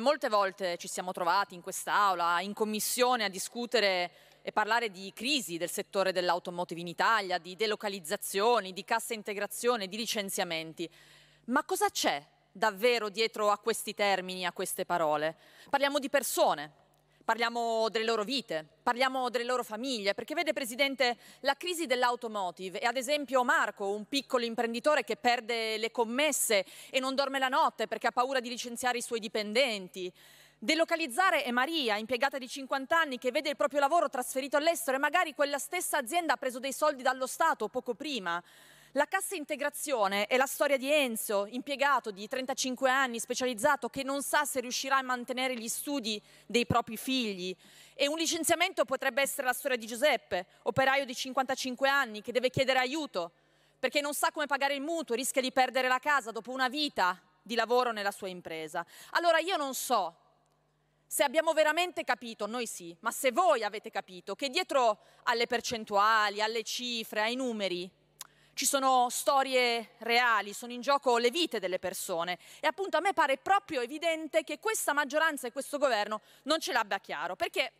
molte volte ci siamo trovati in quest'Aula, in commissione, a discutere e parlare di crisi del settore dell'automotive in Italia, di delocalizzazioni, di cassa integrazione, di licenziamenti. Ma cosa c'è davvero dietro a questi termini, a queste parole? Parliamo di persone, parliamo delle loro vite, parliamo delle loro famiglie, perché vede Presidente la crisi dell'automotive e ad esempio Marco, un piccolo imprenditore che perde le commesse e non dorme la notte perché ha paura di licenziare i suoi dipendenti. Delocalizzare è Maria, impiegata di 50 anni, che vede il proprio lavoro trasferito all'estero e magari quella stessa azienda ha preso dei soldi dallo Stato poco prima. La cassa integrazione è la storia di Enzo, impiegato di 35 anni, specializzato, che non sa se riuscirà a mantenere gli studi dei propri figli. E un licenziamento potrebbe essere la storia di Giuseppe, operaio di 55 anni, che deve chiedere aiuto perché non sa come pagare il mutuo, rischia di perdere la casa dopo una vita di lavoro nella sua impresa. Allora io non so se abbiamo veramente capito, noi sì, ma se voi avete capito che dietro alle percentuali, alle cifre, ai numeri, ci sono storie reali, sono in gioco le vite delle persone e appunto a me pare proprio evidente che questa maggioranza e questo governo non ce l'abbia chiaro, perché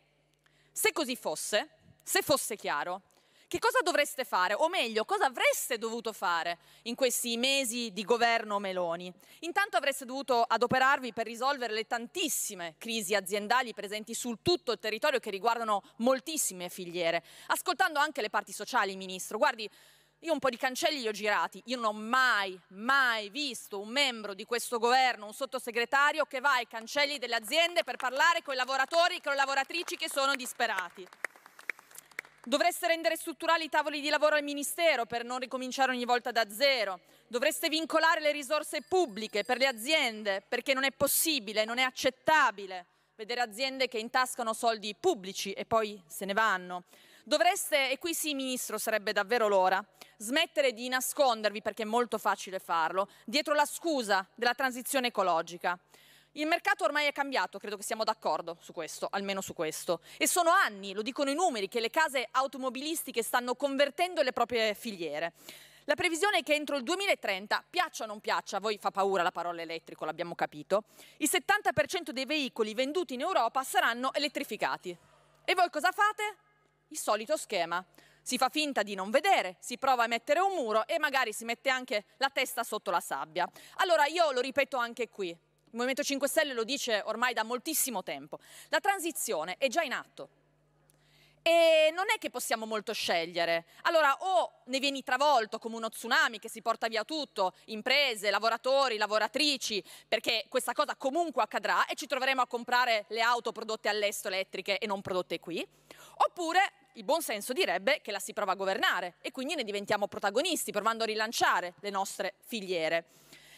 se così fosse, se fosse chiaro, che cosa dovreste fare? O meglio, cosa avreste dovuto fare in questi mesi di governo Meloni? Intanto avreste dovuto adoperarvi per risolvere le tantissime crisi aziendali presenti su tutto il territorio che riguardano moltissime filiere, ascoltando anche le parti sociali, Ministro. Guardi, io un po' di cancelli li ho girati, io non ho mai, mai visto un membro di questo governo, un sottosegretario che va ai cancelli delle aziende per parlare con i lavoratori e con le lavoratrici che sono disperati. Dovreste rendere strutturali i tavoli di lavoro al Ministero per non ricominciare ogni volta da zero. Dovreste vincolare le risorse pubbliche per le aziende perché non è possibile, non è accettabile vedere aziende che intascano soldi pubblici e poi se ne vanno. Dovreste, e qui sì Ministro sarebbe davvero l'ora, smettere di nascondervi, perché è molto facile farlo, dietro la scusa della transizione ecologica. Il mercato ormai è cambiato, credo che siamo d'accordo su questo, almeno su questo. E sono anni, lo dicono i numeri, che le case automobilistiche stanno convertendo le proprie filiere. La previsione è che entro il 2030, piaccia o non piaccia, a voi fa paura la parola elettrico, l'abbiamo capito, il 70% dei veicoli venduti in Europa saranno elettrificati. E voi cosa fate? Il solito schema. Si fa finta di non vedere, si prova a mettere un muro e magari si mette anche la testa sotto la sabbia. Allora io lo ripeto anche qui, il Movimento 5 Stelle lo dice ormai da moltissimo tempo, la transizione è già in atto. E non è che possiamo molto scegliere. Allora, o ne vieni travolto come uno tsunami che si porta via tutto, imprese, lavoratori, lavoratrici, perché questa cosa comunque accadrà e ci troveremo a comprare le auto prodotte all'estero elettriche e non prodotte qui, oppure il buon senso direbbe che la si prova a governare e quindi ne diventiamo protagonisti, provando a rilanciare le nostre filiere.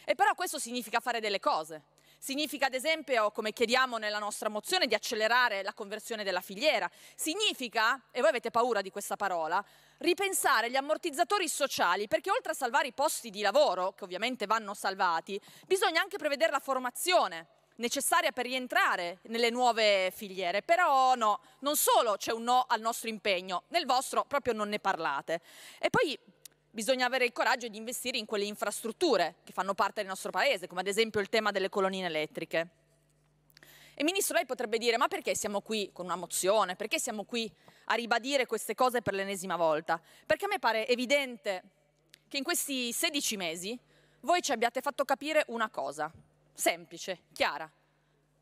E però questo significa fare delle cose. Significa ad esempio, come chiediamo nella nostra mozione, di accelerare la conversione della filiera. Significa, e voi avete paura di questa parola, ripensare gli ammortizzatori sociali, perché oltre a salvare i posti di lavoro, che ovviamente vanno salvati, bisogna anche prevedere la formazione necessaria per rientrare nelle nuove filiere, però no, non solo c'è un no al nostro impegno, nel vostro proprio non ne parlate. E poi bisogna avere il coraggio di investire in quelle infrastrutture che fanno parte del nostro paese, come ad esempio il tema delle colonnine elettriche. E Ministro, lei potrebbe dire, ma perché siamo qui con una mozione? Perché siamo qui a ribadire queste cose per l'ennesima volta? Perché a me pare evidente che in questi 16 mesi voi ci abbiate fatto capire una cosa, semplice, chiara,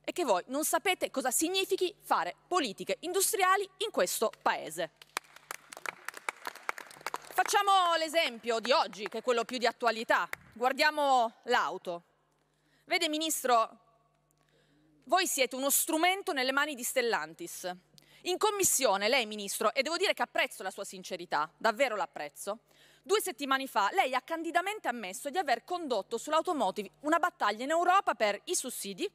è che voi non sapete cosa significhi fare politiche industriali in questo Paese. Facciamo l'esempio di oggi, che è quello più di attualità. Guardiamo l'auto. Vede, Ministro, voi siete uno strumento nelle mani di Stellantis. In commissione, lei, Ministro, e devo dire che apprezzo la sua sincerità, davvero l'apprezzo, Due settimane fa lei ha candidamente ammesso di aver condotto sull'automotive una battaglia in Europa per i sussidi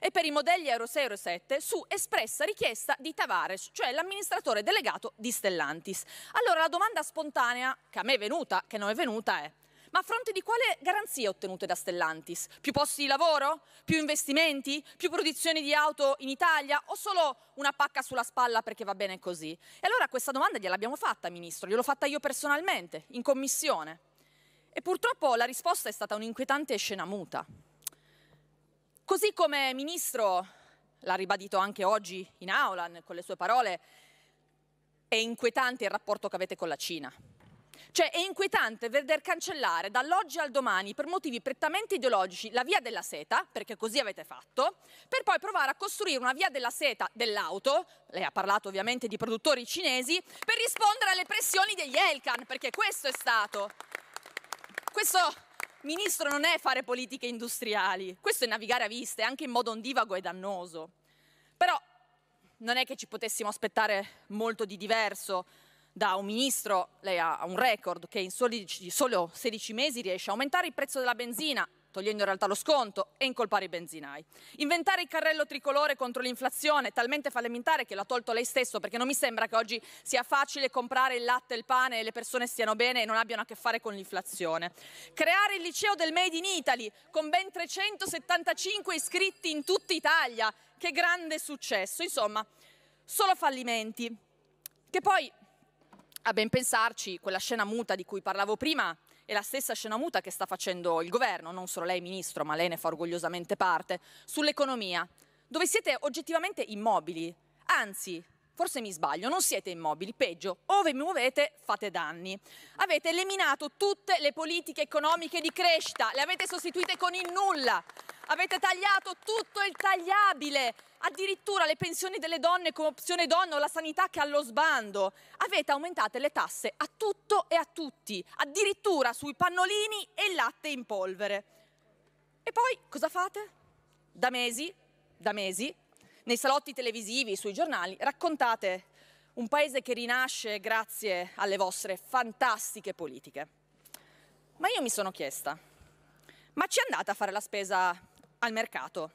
e per i modelli Euro 6 e Euro 7 su espressa richiesta di Tavares, cioè l'amministratore delegato di Stellantis. Allora la domanda spontanea che a me è venuta, che non è venuta, è ma a fronte di quale garanzie ottenute da Stellantis? Più posti di lavoro? Più investimenti? Più produzioni di auto in Italia? O solo una pacca sulla spalla perché va bene così? E allora questa domanda gliel'abbiamo fatta, Ministro, gliel'ho fatta io personalmente, in commissione. E purtroppo la risposta è stata un'inquietante scena muta. Così come Ministro, l'ha ribadito anche oggi in aula con le sue parole, è inquietante il rapporto che avete con la Cina. Cioè è inquietante veder cancellare dall'oggi al domani per motivi prettamente ideologici la via della seta, perché così avete fatto, per poi provare a costruire una via della seta dell'auto, lei ha parlato ovviamente di produttori cinesi, per rispondere alle pressioni degli Elkan, perché questo è stato. Questo Ministro non è fare politiche industriali, questo è navigare a viste, anche in modo ondivago e dannoso. Però non è che ci potessimo aspettare molto di diverso da un ministro, lei ha un record che in soli, solo 16 mesi riesce a aumentare il prezzo della benzina, togliendo in realtà lo sconto, e incolpare i benzinai. Inventare il carrello tricolore contro l'inflazione, talmente fallimentare che l'ha tolto lei stesso, perché non mi sembra che oggi sia facile comprare il latte e il pane e le persone stiano bene e non abbiano a che fare con l'inflazione. Creare il liceo del Made in Italy, con ben 375 iscritti in tutta Italia. Che grande successo. Insomma, solo fallimenti. Che poi, a ben pensarci, quella scena muta di cui parlavo prima è la stessa scena muta che sta facendo il governo, non solo lei ministro, ma lei ne fa orgogliosamente parte, sull'economia, dove siete oggettivamente immobili, anzi forse mi sbaglio, non siete immobili, peggio, ove vi muovete fate danni. Avete eliminato tutte le politiche economiche di crescita, le avete sostituite con il nulla, avete tagliato tutto il tagliabile, addirittura le pensioni delle donne come opzione donna o la sanità che allo sbando. Avete aumentato le tasse a tutto e a tutti, addirittura sui pannolini e il latte in polvere. E poi cosa fate? Da mesi, da mesi, nei salotti televisivi, sui giornali, raccontate un paese che rinasce grazie alle vostre fantastiche politiche. Ma io mi sono chiesta, ma ci andate a fare la spesa al mercato?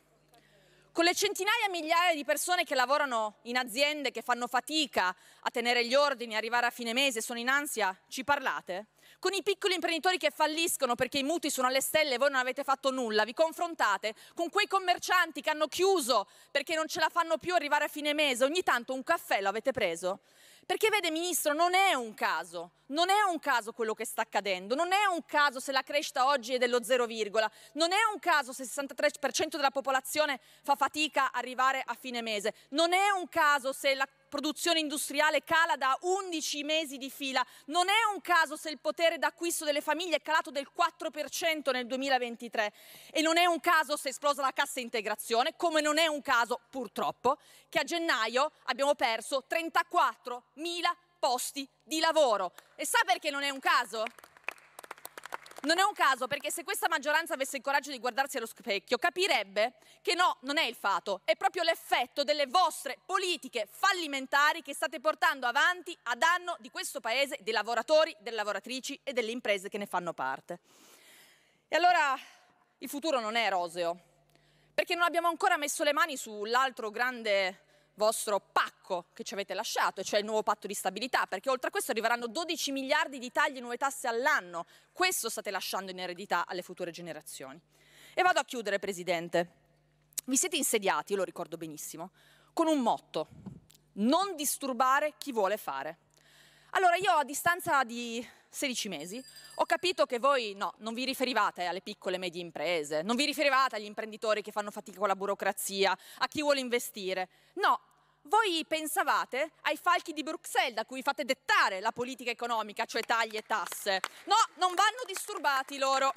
Con le centinaia e migliaia di persone che lavorano in aziende, che fanno fatica a tenere gli ordini, arrivare a fine mese, sono in ansia, ci parlate? Con i piccoli imprenditori che falliscono perché i mutui sono alle stelle e voi non avete fatto nulla, vi confrontate con quei commercianti che hanno chiuso perché non ce la fanno più arrivare a fine mese, ogni tanto un caffè lo avete preso? Perché vede Ministro, non è un caso, non è un caso quello che sta accadendo, non è un caso se la crescita oggi è dello 0, non è un caso se il 63% della popolazione fa fatica a arrivare a fine mese, non è un caso se la produzione industriale cala da 11 mesi di fila, non è un caso se il potere d'acquisto delle famiglie è calato del 4% nel 2023 e non è un caso se è esplosa la cassa integrazione, come non è un caso purtroppo che a gennaio abbiamo perso 34 mila posti di lavoro. E sa perché non è un caso? Non è un caso perché se questa maggioranza avesse il coraggio di guardarsi allo specchio capirebbe che no, non è il fato, è proprio l'effetto delle vostre politiche fallimentari che state portando avanti a danno di questo paese, dei lavoratori, delle lavoratrici e delle imprese che ne fanno parte. E allora il futuro non è roseo, perché non abbiamo ancora messo le mani sull'altro grande vostro pacco che ci avete lasciato, cioè il nuovo patto di stabilità, perché oltre a questo arriveranno 12 miliardi di tagli e nuove tasse all'anno. Questo state lasciando in eredità alle future generazioni. E vado a chiudere, Presidente. Vi siete insediati, lo ricordo benissimo, con un motto, non disturbare chi vuole fare. Allora io a distanza di 16 mesi ho capito che voi no, non vi riferivate alle piccole e medie imprese, non vi riferivate agli imprenditori che fanno fatica con la burocrazia, a chi vuole investire. No, voi pensavate ai falchi di Bruxelles da cui fate dettare la politica economica, cioè tagli e tasse. No, non vanno disturbati loro.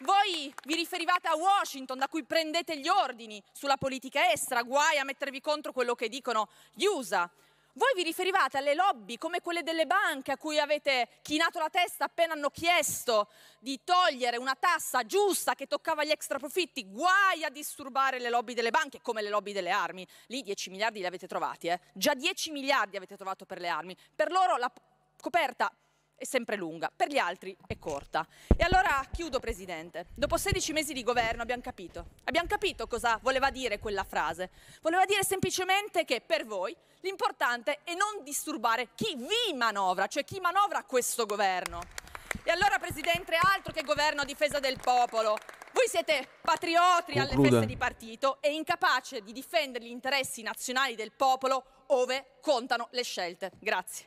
Voi vi riferivate a Washington da cui prendete gli ordini sulla politica estera, guai a mettervi contro quello che dicono gli USA. Voi vi riferivate alle lobby come quelle delle banche a cui avete chinato la testa appena hanno chiesto di togliere una tassa giusta che toccava gli extra profitti, guai a disturbare le lobby delle banche come le lobby delle armi. Lì 10 miliardi li avete trovati, eh? già 10 miliardi avete trovato per le armi. Per loro la coperta è sempre lunga, per gli altri è corta. E allora chiudo, Presidente. Dopo 16 mesi di governo abbiamo capito. Abbiamo capito cosa voleva dire quella frase. Voleva dire semplicemente che per voi l'importante è non disturbare chi vi manovra, cioè chi manovra questo governo. E allora, Presidente, altro che governo a difesa del popolo. Voi siete patrioti alle feste di partito e incapaci di difendere gli interessi nazionali del popolo ove contano le scelte. Grazie.